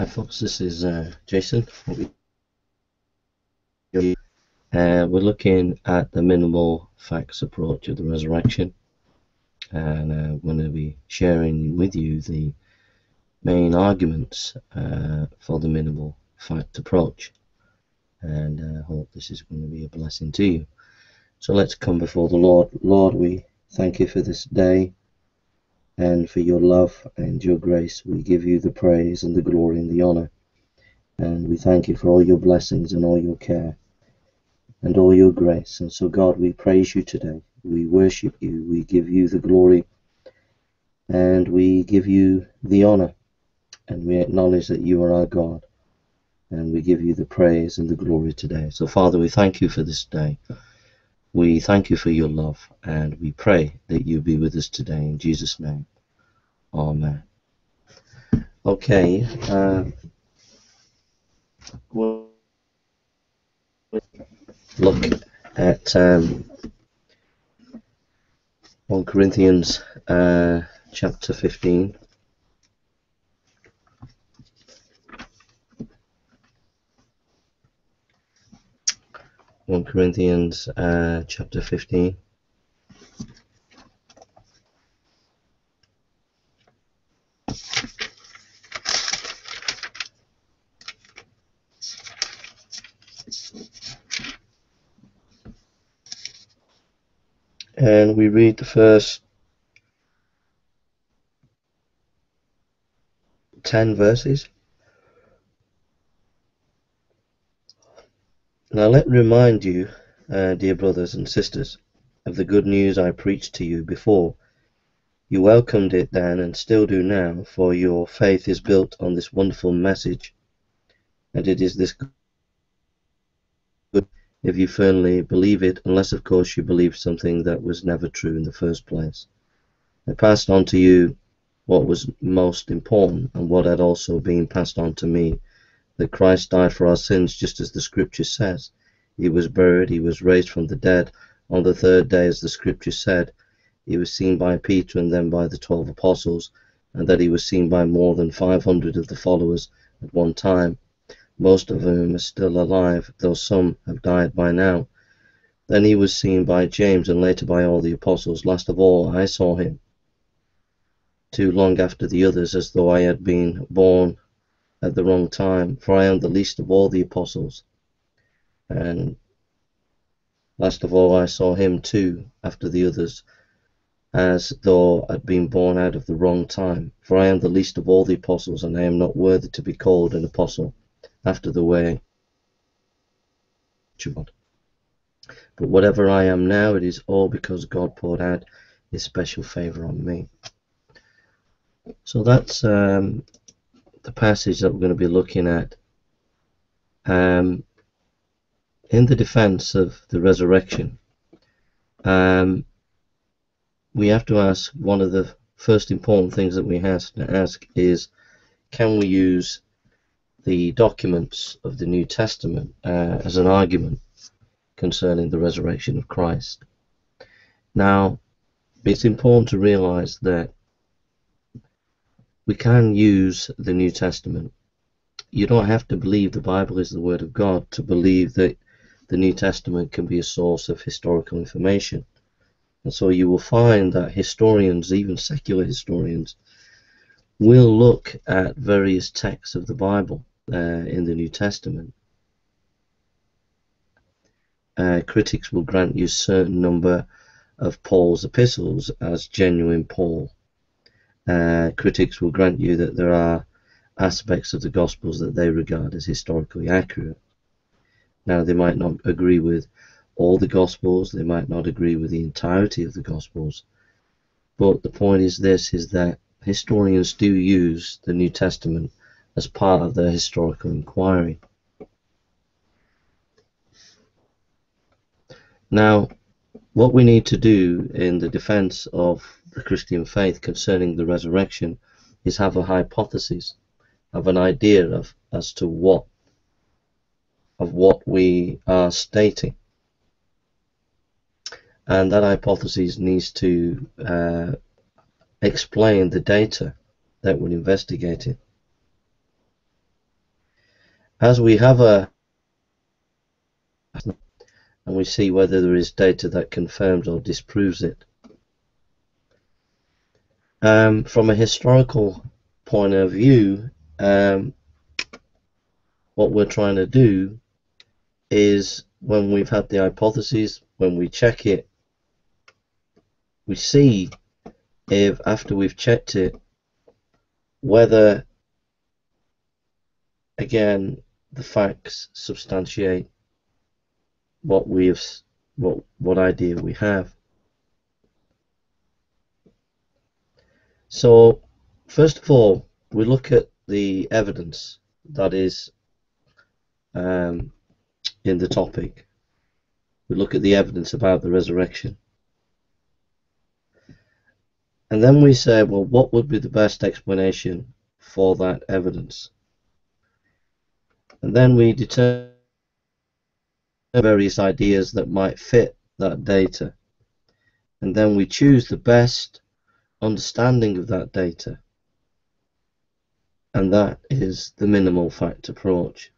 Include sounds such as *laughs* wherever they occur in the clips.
Hi folks, this is uh, Jason. Uh, we're looking at the minimal facts approach of the resurrection and uh, I'm going to be sharing with you the main arguments uh, for the minimal fact approach and I uh, hope this is going to be a blessing to you. So let's come before the Lord. Lord, we thank you for this day and for your love and your grace. We give you the praise and the glory and the honor. And we thank you for all your blessings and all your care and all your grace. And so, God, we praise you today. We worship you. We give you the glory and we give you the honor. And we acknowledge that you are our God. And we give you the praise and the glory today. So, Father, we thank you for this day. We thank you for your love and we pray that you be with us today in Jesus' name. Amen. Okay. Uh, we'll look at um, 1 Corinthians uh, chapter 15. 1 Corinthians uh, chapter 15. And we read the first 10 verses. Now let me remind you, uh, dear brothers and sisters, of the good news I preached to you before. You welcomed it then and still do now, for your faith is built on this wonderful message. And it is this good if you firmly believe it, unless of course you believe something that was never true in the first place. I passed on to you what was most important and what had also been passed on to me that Christ died for our sins just as the scripture says. He was buried, he was raised from the dead on the third day as the scripture said. He was seen by Peter and then by the twelve apostles, and that he was seen by more than 500 of the followers at one time, most of whom are still alive, though some have died by now. Then he was seen by James and later by all the apostles. Last of all, I saw him, too long after the others, as though I had been born at the wrong time, for I am the least of all the apostles. And last of all, I saw him too, after the others, as though I'd been born out of the wrong time. For I am the least of all the apostles, and I am not worthy to be called an apostle, after the way. But whatever I am now, it is all because God poured out his special favor on me. So that's um, the passage that we're going to be looking at um, in the defense of the resurrection um, we have to ask one of the first important things that we have to ask is can we use the documents of the New Testament uh, as an argument concerning the resurrection of Christ? Now it's important to realize that we can use the New Testament. You don't have to believe the Bible is the Word of God to believe that the New Testament can be a source of historical information. And so you will find that historians, even secular historians, will look at various texts of the Bible uh, in the New Testament. Uh, critics will grant you a certain number of Paul's epistles as genuine Paul uh, critics will grant you that there are aspects of the Gospels that they regard as historically accurate. Now, they might not agree with all the Gospels, they might not agree with the entirety of the Gospels, but the point is this, is that historians do use the New Testament as part of their historical inquiry. Now, what we need to do in the defense of the Christian faith concerning the resurrection is have a hypothesis, have an idea of as to what of what we are stating. And that hypothesis needs to uh, explain the data that we're investigating. as we have a and we see whether there is data that confirms or disproves it. Um, from a historical point of view, um, what we're trying to do is when we've had the hypothesis, when we check it, we see if after we've checked it, whether again the facts substantiate what we have what what idea we have so first of all we look at the evidence that is um, in the topic. We look at the evidence about the resurrection. And then we say well what would be the best explanation for that evidence? And then we determine various ideas that might fit that data. And then we choose the best understanding of that data. And that is the minimal fact approach.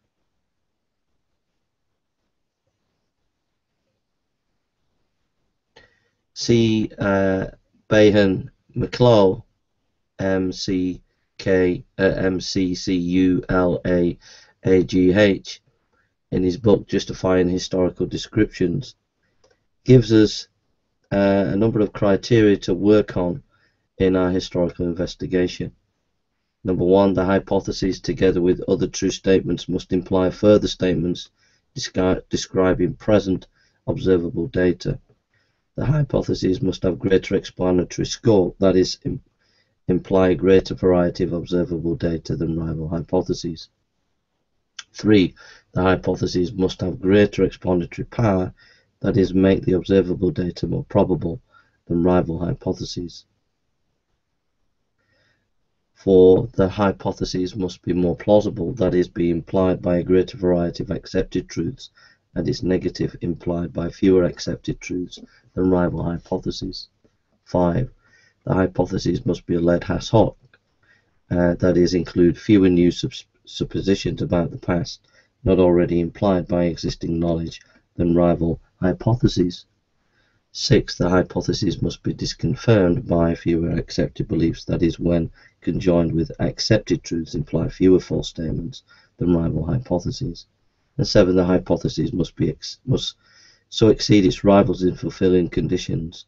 See uh, Behan McCullagh, M C K uh, M C C U L A A G H, in his book Justifying Historical Descriptions, gives us uh, a number of criteria to work on in our historical investigation. Number one, the hypotheses together with other true statements must imply further statements describing present observable data. The hypotheses must have greater explanatory scope, that is, Im imply a greater variety of observable data than rival hypotheses. Three, the hypotheses must have greater explanatory power, that is, make the observable data more probable than rival hypotheses. 4. The hypotheses must be more plausible, that is, be implied by a greater variety of accepted truths, and its negative implied by fewer accepted truths than rival hypotheses. 5. The hypotheses must be led ad hoc, uh, that is, include fewer new suppositions about the past not already implied by existing knowledge than rival hypotheses. Six, the hypothesis must be disconfirmed by fewer accepted beliefs, that is, when conjoined with accepted truths imply fewer false statements than rival hypotheses. And seven, the hypothesis must be must so exceed its rivals in fulfilling conditions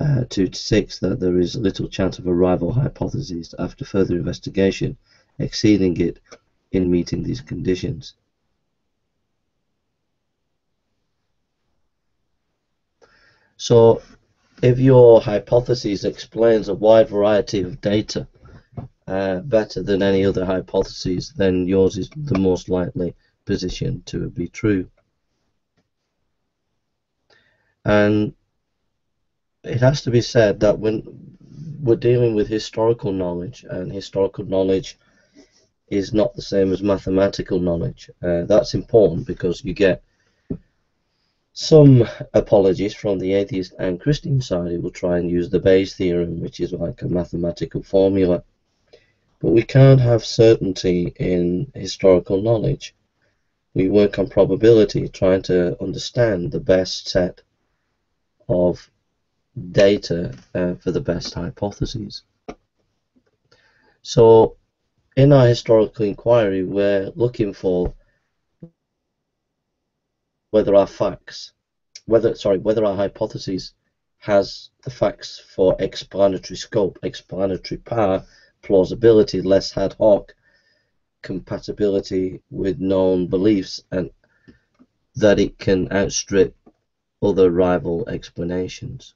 uh, to six that there is little chance of a rival hypothesis after further investigation exceeding it in meeting these conditions. So if your hypothesis explains a wide variety of data uh, better than any other hypothesis, then yours is the most likely position to be true. And it has to be said that when we're dealing with historical knowledge, and historical knowledge is not the same as mathematical knowledge. Uh, that's important because you get some apologies from the atheist and Christian side who will try and use the Bayes theorem, which is like a mathematical formula. But we can't have certainty in historical knowledge. We work on probability, trying to understand the best set of data uh, for the best hypotheses. So in our historical inquiry, we're looking for whether our facts, whether sorry, whether our hypothesis has the facts for explanatory scope, explanatory power, plausibility, less ad hoc, compatibility with known beliefs, and that it can outstrip other rival explanations.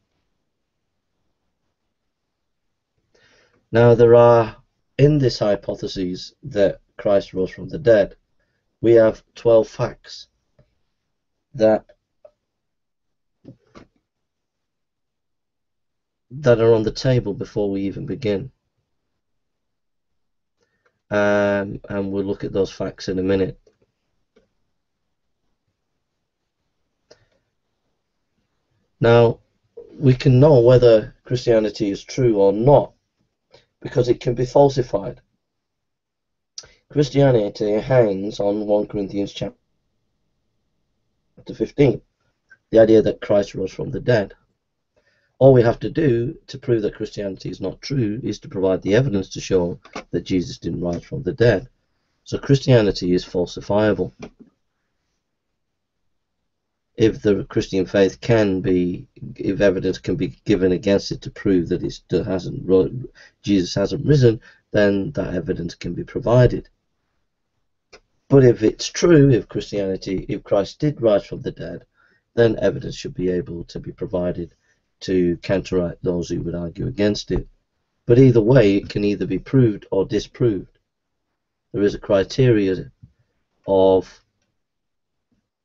Now there are in this hypothesis that Christ rose from the dead, we have 12 facts that that are on the table before we even begin. Um, and we'll look at those facts in a minute. Now, we can know whether Christianity is true or not because it can be falsified. Christianity hangs on 1 Corinthians chapter 15, the idea that Christ rose from the dead. All we have to do to prove that Christianity is not true is to provide the evidence to show that Jesus didn't rise from the dead. So Christianity is falsifiable. If the Christian faith can be, if evidence can be given against it to prove that it hasn't, Jesus hasn't risen, then that evidence can be provided. But if it's true, if Christianity, if Christ did rise from the dead, then evidence should be able to be provided to counteract those who would argue against it. But either way, it can either be proved or disproved. There is a criteria of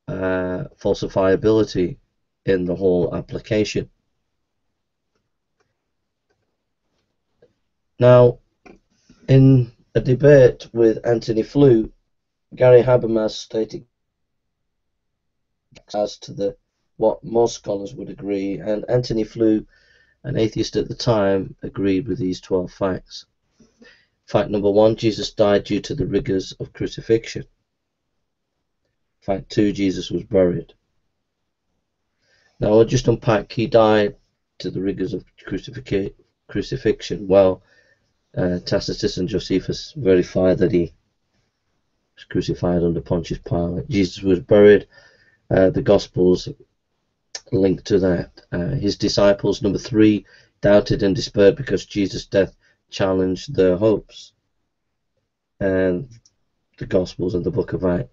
uh, falsifiability in the whole application. Now, in a debate with Antony Flew, Gary Habermas stated as to the what most scholars would agree, and Antony Flew, an atheist at the time, agreed with these 12 facts. Fact number one, Jesus died due to the rigors of crucifixion. Fact two, Jesus was buried. Now I'll just unpack, he died to the rigors of crucifixion. Well, uh, Tacitus and Josephus verify that he was crucified under Pontius Pilate. Jesus was buried. Uh, the Gospels linked to that. Uh, his disciples, number three, doubted and despaired because Jesus' death challenged their hopes. And the Gospels and the Book of Acts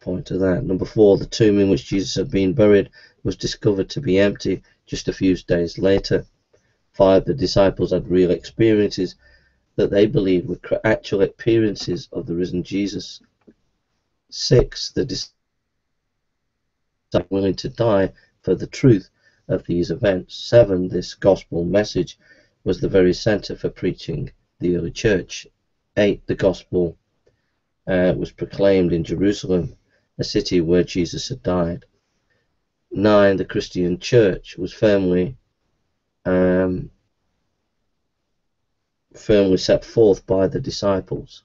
point to that. Number four, the tomb in which Jesus had been buried was discovered to be empty just a few days later. Five, the disciples had real experiences that they believed were actual appearances of the risen Jesus. Six, the willing to die for the truth of these events. Seven, this gospel message was the very center for preaching the early church. Eight, the gospel uh, was proclaimed in Jerusalem, a city where Jesus had died. Nine, the Christian church was firmly um, firmly set forth by the disciples.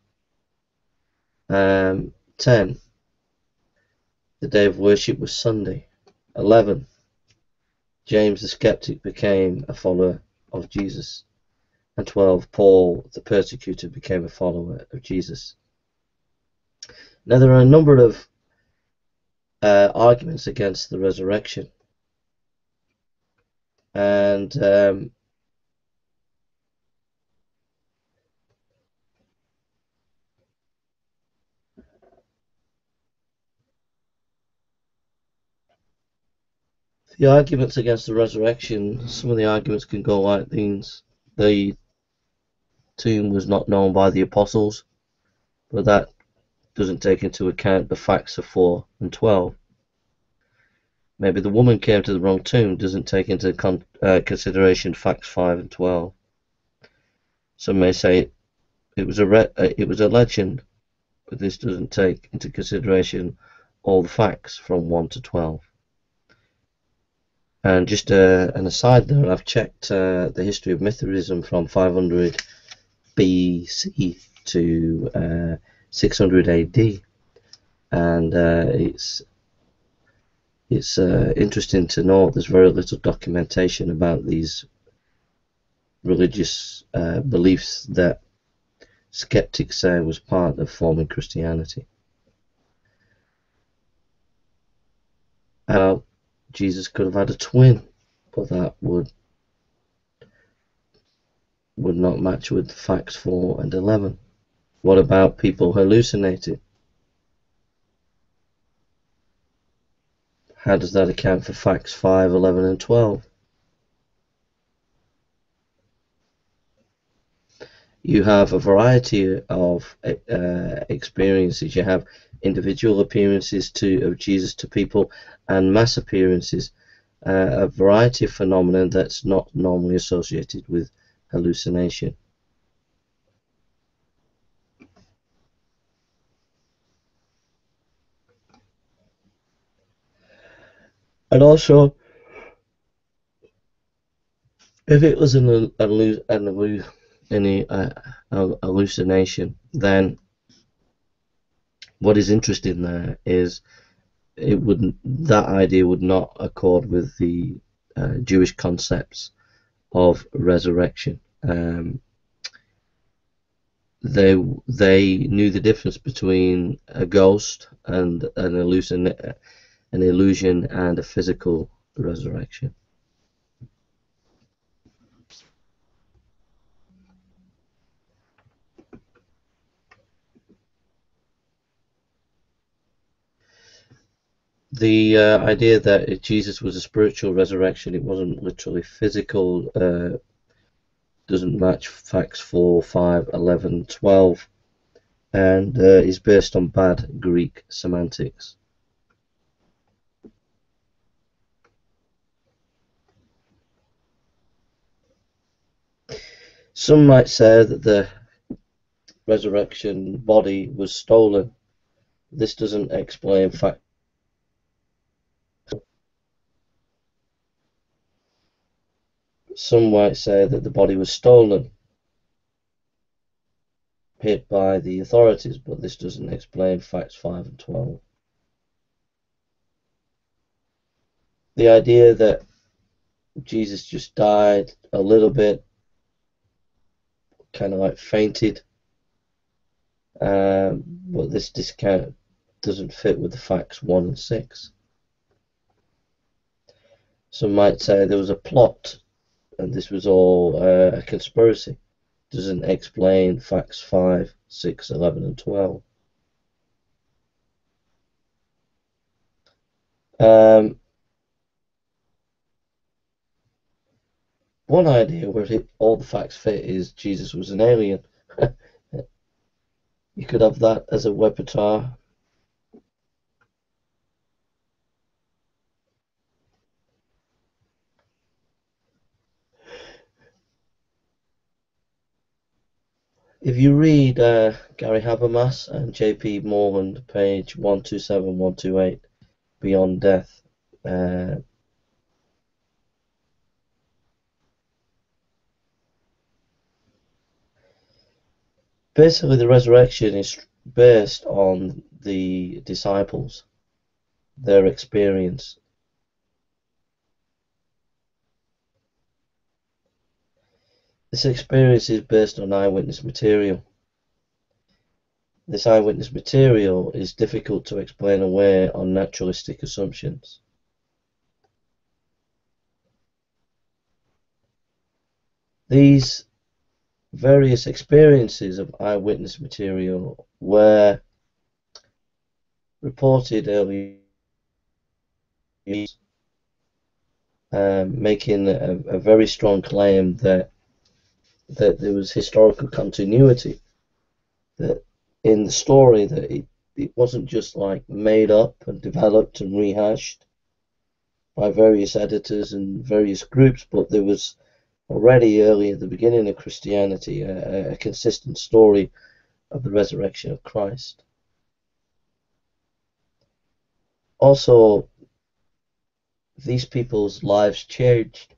Um, 10. The day of worship was Sunday. 11. James the skeptic became a follower of Jesus. And 12. Paul the persecutor became a follower of Jesus. Now there are a number of uh, arguments against the resurrection. And um, the arguments against the resurrection, some of the arguments can go like these. The tomb was not known by the apostles, but that doesn't take into account the facts of 4 and 12. Maybe the woman came to the wrong tomb doesn't take into con uh, consideration facts 5 and 12. Some may say it was a uh, it was a legend, but this doesn't take into consideration all the facts from 1 to 12. And just uh, an aside there, I've checked uh, the history of Mithraism from 500 BC to uh, 600 AD, and uh, it's it's uh, interesting to note there's very little documentation about these religious uh, beliefs that skeptics say was part of forming Christianity. Jesus could have had a twin, but that would would not match with facts 4 and 11. What about people hallucinating? How does that account for facts 5, 11 and 12? You have a variety of uh, experiences. You have individual appearances to of Jesus to people and mass appearances, uh, a variety of phenomena that's not normally associated with hallucination. And also, if it was an, an, an, any uh, hallucination, then what is interesting there is it wouldn't that idea would not accord with the uh, Jewish concepts of resurrection. Um, they they knew the difference between a ghost and an illusion, an illusion and a physical resurrection. The uh, idea that Jesus was a spiritual resurrection, it wasn't literally physical, uh, doesn't match facts 4, 5, 11, 12, and uh, is based on bad Greek semantics. Some might say that the resurrection body was stolen. This doesn't explain fact Some might say that the body was stolen, hid by the authorities, but this doesn't explain facts 5 and 12. The idea that Jesus just died a little bit, kind of like fainted, um, but this discount doesn't fit with the facts 1 and 6. Some might say there was a plot and this was all uh, a conspiracy. Doesn't explain facts 5, 6, 11, and 12. Um, one idea where it, all the facts fit is Jesus was an alien. *laughs* you could have that as a repertoire If you read uh, Gary Habermas and J.P. Moreland, page 127, 128, Beyond Death, uh, basically the resurrection is based on the disciples, their experience, This experience is based on eyewitness material. This eyewitness material is difficult to explain away on naturalistic assumptions. These various experiences of eyewitness material were reported early um, making a, a very strong claim that that there was historical continuity that in the story that it, it wasn't just like made up and developed and rehashed by various editors and various groups, but there was already early at the beginning of Christianity a, a consistent story of the resurrection of Christ. Also, these people's lives changed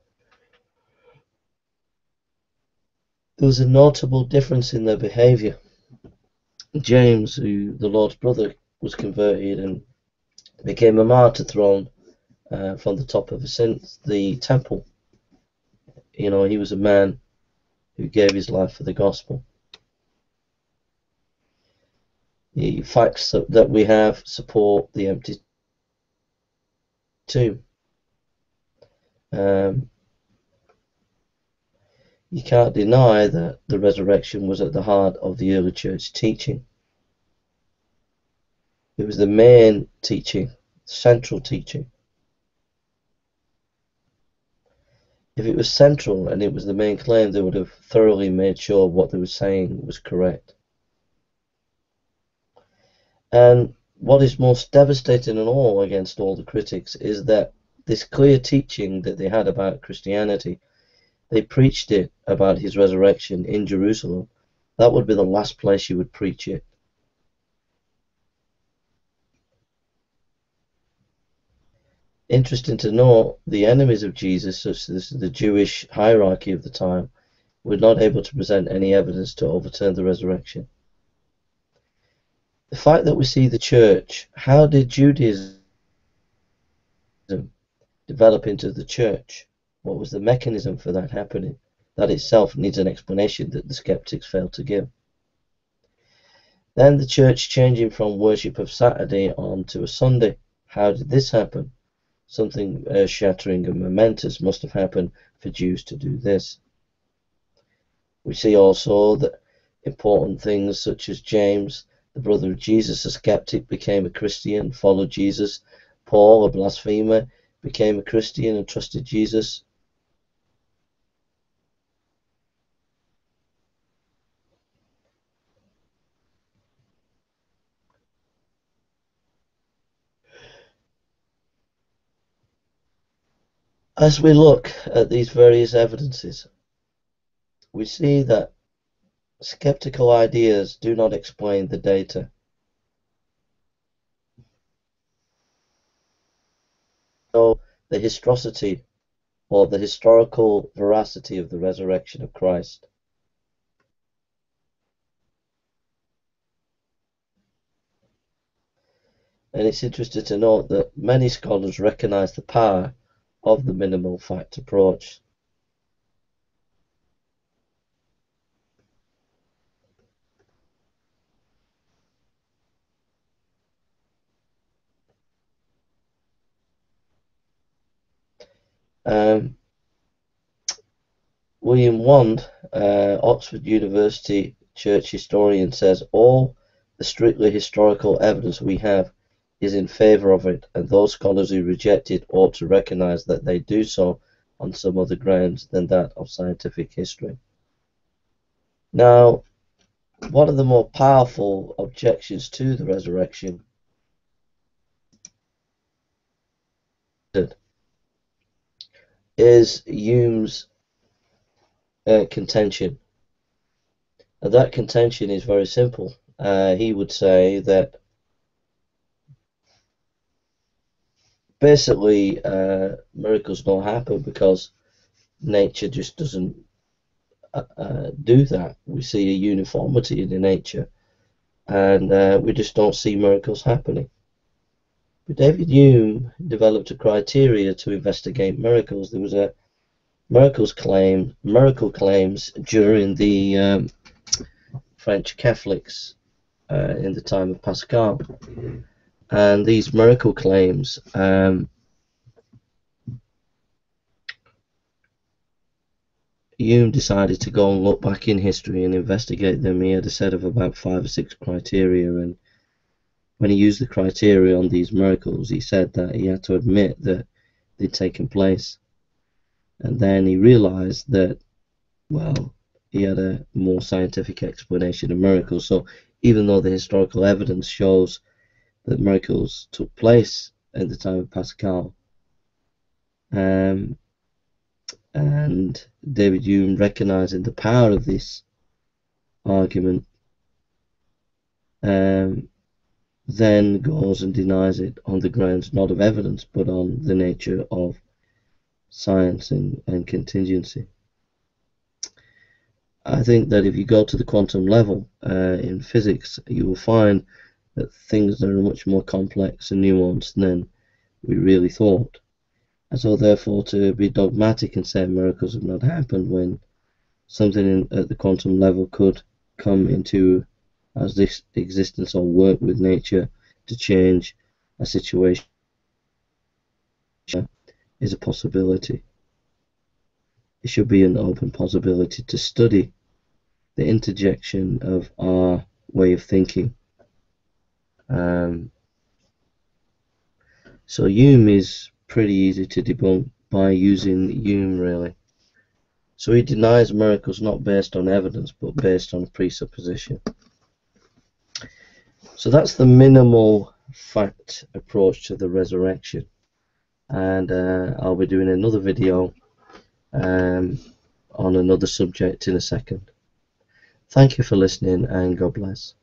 there was a notable difference in their behavior. James, who the Lord's brother, was converted and became a martyr thrown uh, from the top of the temple. You know, he was a man who gave his life for the gospel. The facts that, that we have support the empty tomb. Um, you can't deny that the resurrection was at the heart of the early church teaching. It was the main teaching, central teaching. If it was central and it was the main claim, they would have thoroughly made sure what they were saying was correct. And what is most devastating and all against all the critics is that this clear teaching that they had about Christianity they preached it about his resurrection in Jerusalem, that would be the last place you would preach it. Interesting to note, the enemies of Jesus, such as the Jewish hierarchy of the time, were not able to present any evidence to overturn the resurrection. the fact that we see the church, how did Judaism develop into the church? What was the mechanism for that happening? That itself needs an explanation that the skeptics fail to give. Then the church changing from worship of Saturday on to a Sunday. How did this happen? Something earth shattering and momentous must have happened for Jews to do this. We see also that important things such as James, the brother of Jesus, a skeptic, became a Christian, followed Jesus. Paul, a blasphemer, became a Christian and trusted Jesus. As we look at these various evidences, we see that skeptical ideas do not explain the data. So the historicity or the historical veracity of the resurrection of Christ. And it's interesting to note that many scholars recognize the power of the minimal fact approach. Um, William Wand, uh, Oxford University church historian, says all the strictly historical evidence we have is in favor of it, and those scholars who reject it ought to recognize that they do so on some other grounds than that of scientific history. Now, one of the more powerful objections to the resurrection is Hume's uh, contention. And that contention is very simple. Uh, he would say that basically uh, miracles don't happen because nature just doesn't uh, uh, do that. We see a uniformity in the nature, and uh, we just don't see miracles happening. But David Hume developed a criteria to investigate miracles. There was a miracles claim, miracle claims during the um, French Catholics uh, in the time of Pascal and these miracle claims um, Hume decided to go and look back in history and investigate them. He had a set of about five or six criteria, and when he used the criteria on these miracles, he said that he had to admit that they'd taken place. And then he realized that, well, he had a more scientific explanation of miracles. So even though the historical evidence shows that miracles took place at the time of Pascal. Um, and David Hume, recognizing the power of this argument, um, then goes and denies it on the grounds not of evidence but on the nature of science and, and contingency. I think that if you go to the quantum level uh, in physics, you will find that things are much more complex and nuanced than we really thought. And so, therefore, to be dogmatic and say miracles have not happened when something in, at the quantum level could come into as this existence or work with nature to change a situation is a possibility. It should be an open possibility to study the interjection of our way of thinking um, so Hume is pretty easy to debunk by using Hume really. So he denies miracles not based on evidence but based on presupposition. So that's the minimal fact approach to the resurrection. And uh, I'll be doing another video um, on another subject in a second. Thank you for listening and God bless.